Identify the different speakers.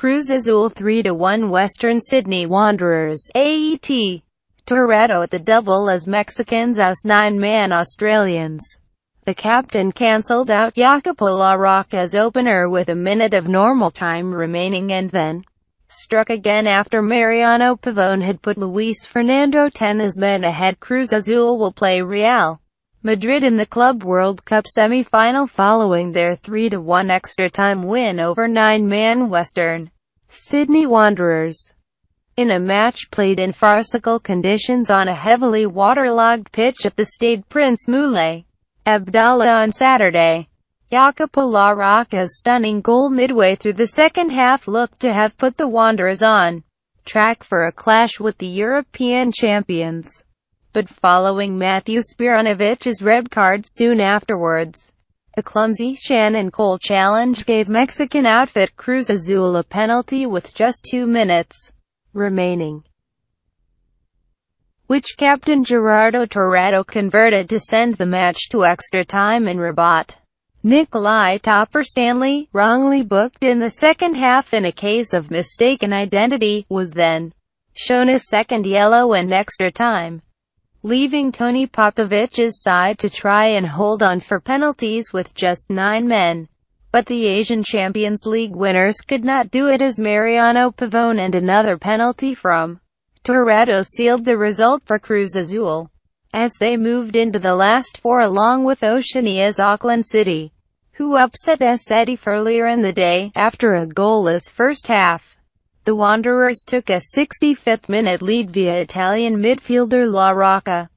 Speaker 1: Cruz Azul 3-1 Western Sydney Wanderers, AET. Torrado at the double as Mexicans oust nine-man Australians. The captain cancelled out Iacopo as opener with a minute of normal time remaining and then struck again after Mariano Pavone had put Luis Fernando Tena's men ahead. Cruz Azul will play Real Madrid in the Club World Cup semi-final following their 3-1 extra-time win over nine-man Western Sydney Wanderers. In a match played in farcical conditions on a heavily waterlogged pitch at the Stade Prince Moulay Abdallah on Saturday, Iacopo La Rocca's stunning goal midway through the second half looked to have put the Wanderers on track for a clash with the European champions but following Matthew Spiranovic's red card soon afterwards. A clumsy Shannon Cole challenge gave Mexican outfit Cruz Azul a penalty with just two minutes remaining, which captain Gerardo Torrado converted to send the match to extra time in Rabat. Nikolai Topor-Stanley, wrongly booked in the second half in a case of mistaken identity, was then shown a second yellow and extra time leaving Tony Popovic's side to try and hold on for penalties with just nine men. But the Asian Champions League winners could not do it as Mariano Pavone and another penalty from Torrado sealed the result for Cruz Azul. As they moved into the last four along with Oceania's Auckland City, who upset Sétif earlier in the day, after a goalless first half. The Wanderers took a 65th-minute lead via Italian midfielder La Rocca.